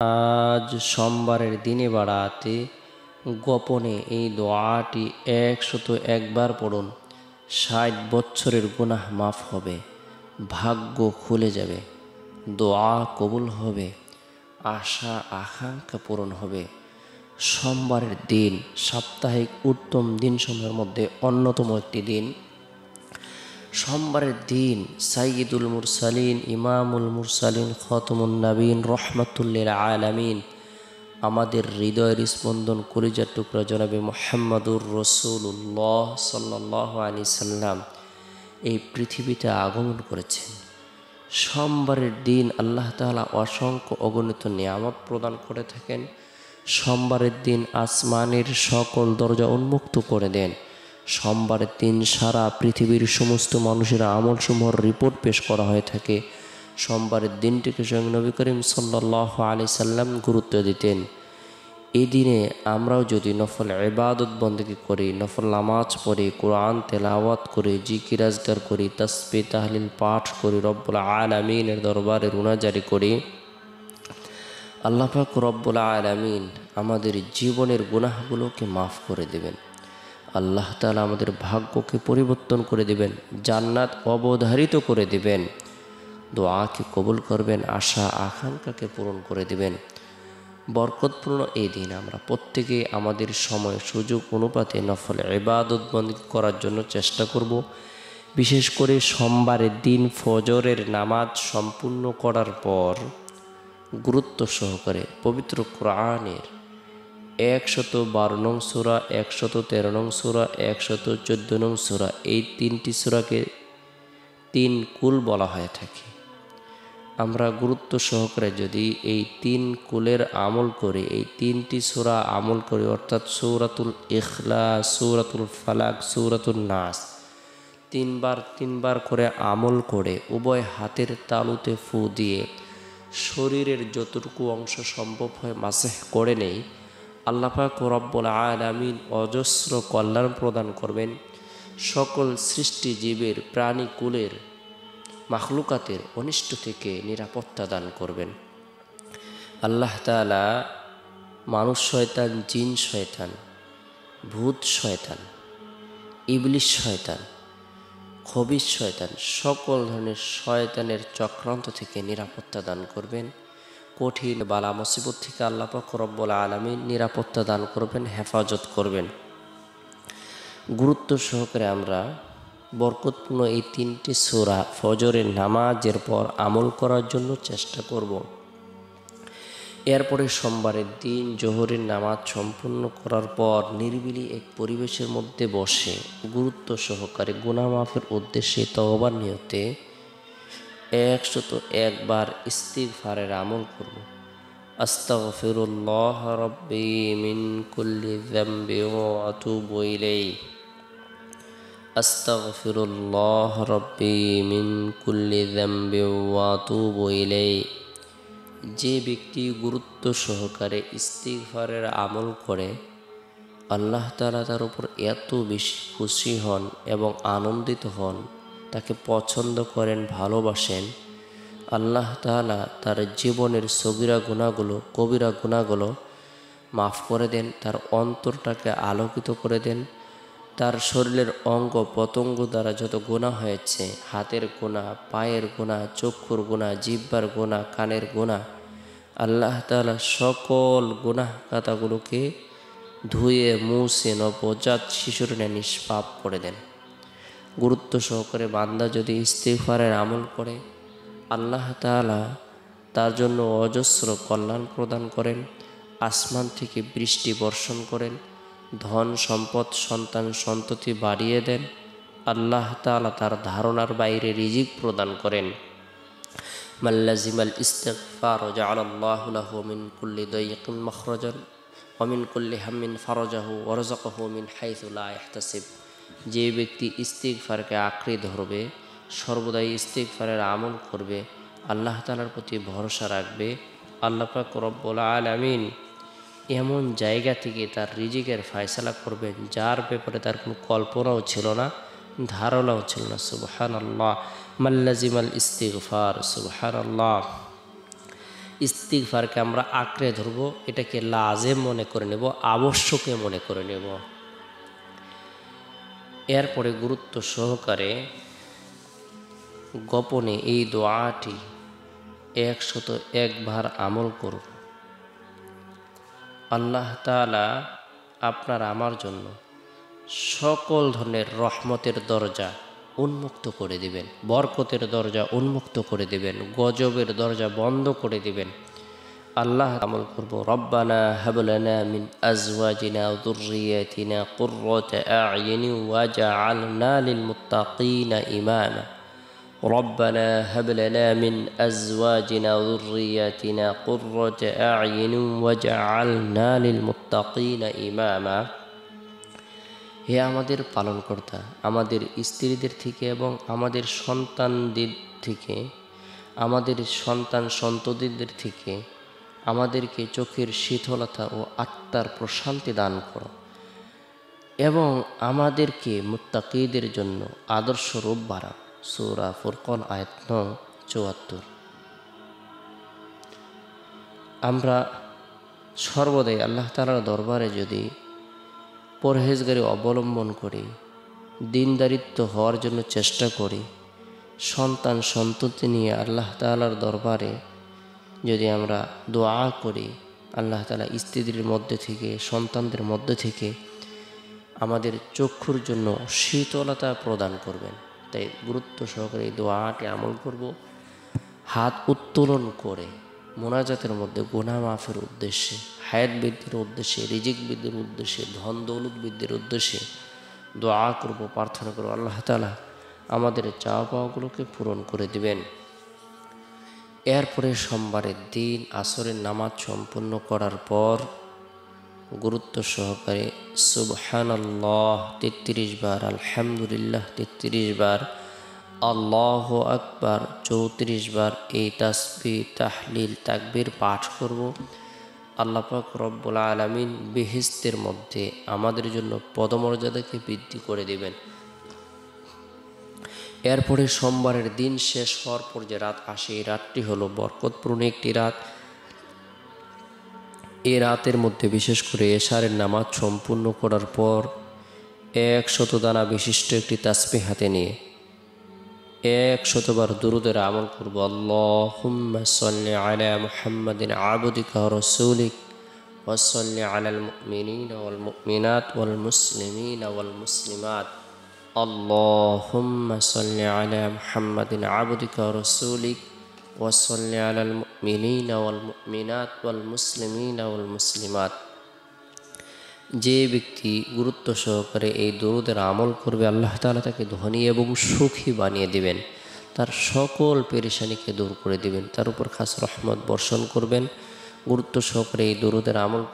আজ সোমবারের দিনে বাড়াতে গোপনে এই দোয়াটি একশত একবার পড়ুন। ষাট বছরের গুনাহ মাফ হবে, ভাগ্য খুলে যাবে, দোয়া কবুল হবে, আশা, আকাঙ্ক্ষা পূরণ হবে। সোমবারের দিন, সাপ্তাহিক উত্তম দিনসমূহের মধ্যে অন্যতম একটি দিন সোমবারের দিন সাইয়দুল মুরসালিন, ইমামুল মুরসালিন, খতমুন নবীন, রহমতুল্লিল আলামিন আমাদের হৃদয়ের স্পন্দন কলিজার টুকরা জনাবে মোহাম্মদুর রসুল্লাহ সাল্লাহ আলি সাল্লাম। এই পৃথিবীতে আগমন করেছেন। সোমবারের দিন আল্লাহ তাআলা অসংখ্য অগণিত নিয়ামত প্রদান করে থাকেন। সোমবারের দিন আসমানের সকল দরজা উন্মুক্ত করে দেন। সোমবারের দিন সারা পৃথিবীর সমস্ত মানুষের আমলসমূহর রিপোর্ট পেশ করা হয়ে থাকে। সোমবারের দিনটিকে স্বয়ং নবী করিম সাল্লাহ আলি সাল্লাম গুরুত্ব দিতেন। এই দিনে আমরাও যদি নফল এবাদত বন্দী করি, নফল নামাজ পড়ি, কোরআন, তেলাওয়াত করি জিকিরাজগার করি তসবি তাহলিল, পাঠ করি, রব্বুল আলমিনের দরবারে রুনাজারি করি, আল্লাহ পাক রব্বুল আলমিন আমাদের জীবনের গুনাহগুলোকে মাফ করে দেবেন। আল্লাহ তালা আমাদের ভাগ্যকে পরিবর্তন করে দিবেন, জান্নাত অবধারিত করে দিবেন। দোয়াকে কবুল করবেন, আশা, আকাঙ্ক্ষাকে পূরণ করে দিবেন। বরকতপূর্ণ এই দিন আমরা প্রত্যেকে আমাদের সময়, সুযোগ, অনুপাতে নফল এবাদত বন্দি করার জন্য চেষ্টা করব। বিশেষ করে সোমবারের দিন ফজরের নামাজ সম্পূর্ণ করার পর গুরুত্ব সহকারে পবিত্র কোরআনের একশত বারো নং সুরা, একশত তেরো নং সুরা, একশত চোদ্দ নং সুরা, এই তিনটি সুরাকে তিন কুল বলা হয়ে থাকে। আমরা গুরুত্ব সহকারে যদি এই তিন কুলের আমল করি, এই তিনটি সুরা আমল করি, অর্থাৎ সৌরাতুল ইখলা সৌরাতুল ফালাক সৌরাতুল নাস, তিনবার তিনবার করে আমল করে উভয় হাতের তালুতে ফু দিয়ে শরীরের যতটুকু অংশ সম্ভব হয় মাসেহ করে নেই আল্লাপাক রব্বুল আলামিন অজস্র কল্যাণ প্রদান করবেন। সকল সৃষ্টিজীবের প্রাণীকুলের মাখলুকাতের অনিষ্ট থেকে নিরাপত্তা দান করবেন। আল্লাহ তালা মানুষ শয়তান, জিন শয়তান, ভূত শয়তান, ইবলিশ শয়তান খবিস শয়তান, সকল ধরনের শয়তানের চক্রান্ত থেকে নিরাপত্তা দান করবেন। কঠিন বালা মুসিবত থেকে আল্লাহ পাক রব্বুল আলমী নিরাপত্তা দান করবেন, হেফাজত করবেন। গুরুত্ব সহকারে আমরা বরকতপূর্ণ এই তিনটি সোরা ফজরের নামাজের পর আমল করার জন্য চেষ্টা করব। এরপরে সোমবারের দিন জোহরের নামাজ সম্পূর্ণ করার পর নিরিবিলি এক পরিবেশের মধ্যে বসে গুরুত্ব সহকারে গুনামাফের উদ্দেশ্যে তওবার নিয়তে একশত একবার ইস্তিগফারের আমল করব। আস্তাগফিরুল্লাহ রব্বি মিন কুল্লি যামবি ওয়া আতুবু ইলাইহি। আস্তাগফিরুল্লাহ রব্বি মিন কুল্লি যামবি ওয়া আতুবু ইলাইহি। যে ব্যক্তি গুরুত্ব সহকারে ইস্তিগফারের আমল করে, আল্লাহ তাআলা তার উপর এত বেশি খুশি হন এবং আনন্দিত হন। তাকে পছন্দ করেন, ভালোবাসেন, আল্লাহ তাআলা তার জীবনের সগিরা গুণাগুলো, কবিরা গুণাগুলো মাফ করে দেন, তার অন্তরটাকে আলোকিত করে দেন, তার শরীরের অঙ্গ পতঙ্গ দ্বারা যত গোনা হয়েছে, হাতের গোনা পায়ের গোনা চক্ষুর গোনা জিব্বার গোনা কানের গোনা আল্লাহ তালা সকল গোনা কাতাগুলোকে ধুয়ে, মুছে, নবজাত শিশুর নিষ্পাপ করে দেন। গুরুত্ব সহকারে বান্দা যদি ইস্তেফারের আমল করে, আল্লাহ তালা তার জন্য অজস্র কল্যাণ প্রদান করেন, আসমান থেকে বৃষ্টি বর্ষণ করেন, ধন সম্পদ, সন্তান সন্ততি বাড়িয়ে দেন, আল্লাহ তালা তার ধারণার বাইরে রিজিক প্রদান করেন। মাল্লাজিমাল ইস্তেকফার জাআলাল্লাহু মিন কুল্লি দাইয়িকিন মাখরাজান, ওয়া মিন কুল্লি হাম্মিন ফারাজাহু মিন হাইথু লা ইয়াহতাসিব। যে ব্যক্তি ইস্তিগফারকে আঁকড়ে ধরবে, সর্বদাই ইস্তিগফারের আমল করবে, আল্লাহ তালার প্রতি ভরসা রাখবে, আল্লাহ পাক রব্বুল আলামিন এমন জায়গা থেকে তার রিজিকের ফায়সালা করবেন, যার ব্যাপারে তার কোনো কল্পনাও ছিল না, ধারণাও ছিল না। সুবহান আল্লাহ মাল্লাজিমাল ইস্তিগফার সুবহান আল্লাহ ইস্তিগফারকে আমরা আঁকড়ে ধরবো, এটাকে লাজেম মনে করে নেব আবশ্যকে মনে করে নেব। এরপরে গুরুত্ব সহকারে গোপনে এই দোয়াটি একশত একবার আমল করুন। আল্লাহ তালা আপনার আমার জন্য সকল ধরনের রহমতের দরজা উন্মুক্ত করে দিবেন, বরকতের দরজা উন্মুক্ত করে দিবেন, গজবের দরজা বন্ধ করে দিবেন। আল্লাহ আমল করব রব্বানা হাবলানা মিন আজওয়াজিনা যুররিয়াতিনা কুররাতা আ'য়ুনি ওয়াজআলনা লিল মুত্তাকিনা ইমামা ربنا هب لنا من أزواجنا وذرياتنا قرة أعين واجعلنا للمتقين إماما হে আমাদের পালনকর্তা আমাদের স্ত্রীদের থেকে এবং আমাদের সন্তানদের থেকে আমাদের সন্তান সন্ততিদের থেকে আমাদেরকে চোখের শীতলতা ও আত্মার প্রশান্তি দান করো এবং আমাদেরকে মুত্তাকিদের জন্য আদর্শ রূপ বাড়াও। সৌরা ফুরকন আয়াত নং চুয়াত্তর। আমরা সর্বদাই আল্লাহ তালার দরবারে যদি পরহেজগারি অবলম্বন করি, দিনদারিত্ব হওয়ার জন্য চেষ্টা করি, সন্তান সন্ততি নিয়ে আল্লাহ তালার দরবারে যদি আমরা দোয়া করি, আল্লাহ তালা স্ত্রীদের মধ্যে থেকে, সন্তানদের মধ্যে থেকে আমাদের চক্ষুর জন্য শীতলতা প্রদান করবেন। তাই গুরুত্ব সহকারে এই দোয়াটি আমল করব। হাত উত্তোলন করে মোনাজাতের মধ্যে গোনা মাফের উদ্দেশ্যে, হায়াত বৃদ্ধির উদ্দেশ্যে, রিজিক বৃদ্ধির উদ্দেশ্যে, ধন দৌলত বৃদ্ধির উদ্দেশ্যে দোয়া করব, প্রার্থনা করব, আল্লাহ তালা আমাদের চাওয়া পাওয়াগুলোকে পূরণ করে দিবেন। এরপরে সোমবারের দিন আসরের নামাজ সম্পন্ন করার পর গুরুত্ব সহকারে সুবহানাল্লাহ তেত্রিশ বার, আলহামদুলিল্লাহ তেত্রিশ বার, আল্লাহ আকবার চৌত্রিশ বার এই তাসবি তাহলিল, তাকবির পাঠ করব। আল্লাহ পাক রব্বুল আলমিন বেহিস্তের মধ্যে আমাদের জন্য পদমর্যাদাকে বৃদ্ধি করে দেবেন। এরপরে সোমবারের দিন শেষ হওয়ার পর যে রাত আসে, এই রাতটি হলো বরকতপূর্ণ একটি রাত। এ রাতের মধ্যে বিশেষ করে এশারের নামাজ সম্পূর্ণ করার পর এক শত দানা বিশিষ্ট একটি তাসপি হাতে নিয়ে এক শতবার দুরুদের আমল করব। আল্লাহ সাল্লি আলা ওয়াল মুসলিমাত। اللهم صل على محمد عبدك ورسولك وصل على المؤمنين والمؤمنات والمسلمين والمسلمات যে ব্যক্তি গুরুত্ব সহকারে এই দরুদের আমল করবে আল্লাহ তালা তাকে ধনী এবং সুখী বানিয়ে দিবেন তার সকল পেরেশানিকে দূর করে দিবেন তার উপর খাস রহমত বর্ষণ করবেন গুরুত্ব সহকারে এই দরুদের আমল